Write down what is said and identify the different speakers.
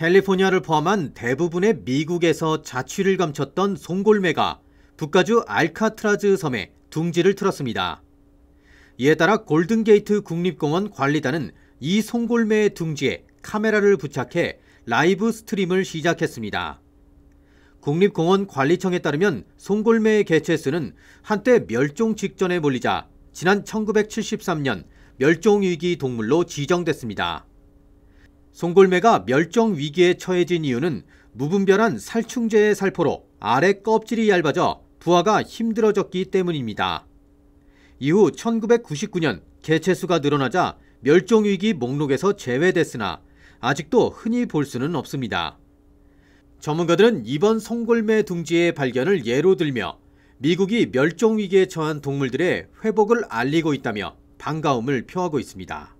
Speaker 1: 캘리포니아를 포함한 대부분의 미국에서 자취를 감췄던 송골매가 북가주 알카트라즈 섬에 둥지를 틀었습니다. 이에 따라 골든게이트 국립공원 관리단은 이 송골매의 둥지에 카메라를 부착해 live stream을 시작했습니다. 국립공원 관리청에 따르면 송골매의 개체수는 한때 멸종 직전에 몰리자 지난 1973년 멸종위기 동물로 지정됐습니다. 송골매가 멸종 위기에 처해진 이유는 무분별한 살충제의 살포로 아래 껍질이 얇아져 부화가 힘들어졌기 때문입니다. 이후 1999년 개체수가 늘어나자 멸종위기 목록에서 제외됐으나 아직도 흔히 볼 수는 없습니다. 전문가들은 이번 송골매 둥지의 발견을 예로 들며 미국이 멸종위기에 처한 동물들의 회복을 알리고 있다며 반가움을 표하고 있습니다.